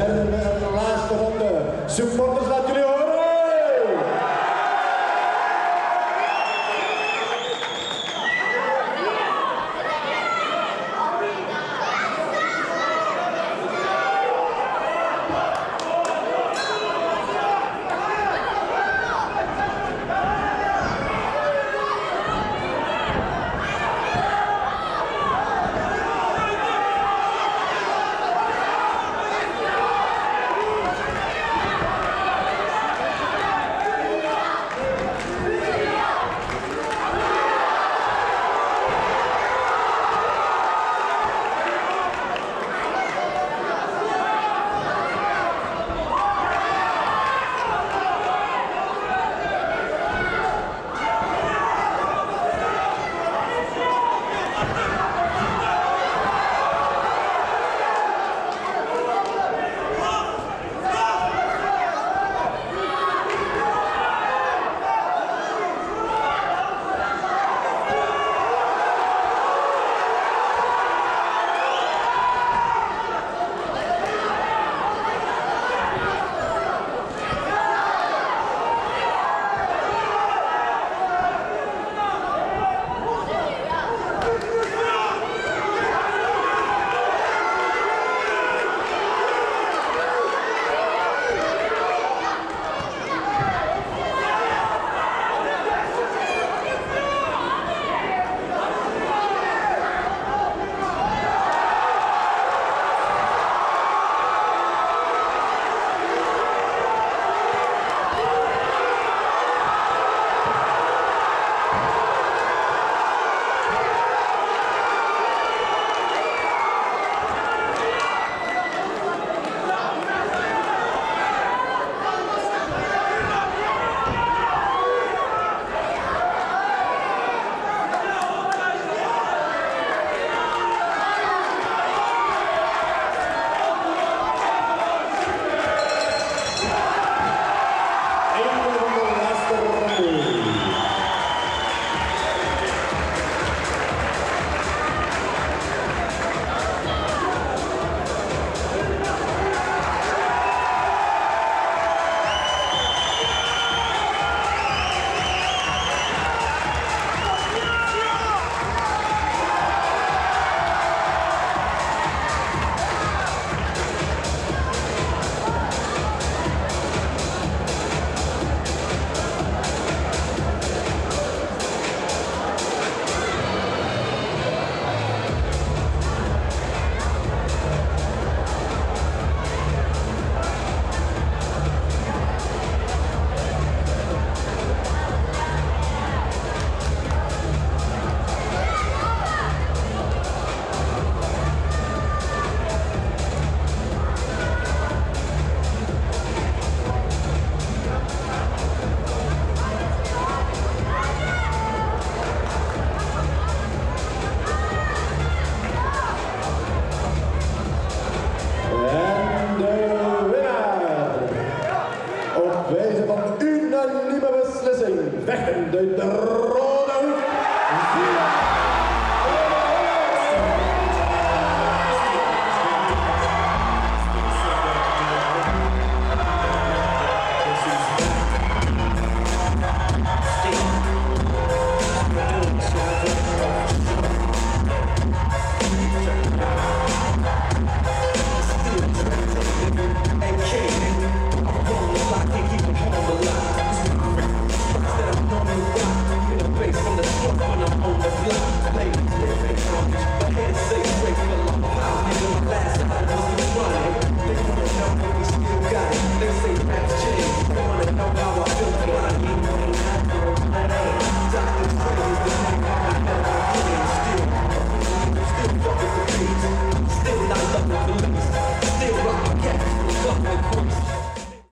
Derde Ha ha ha!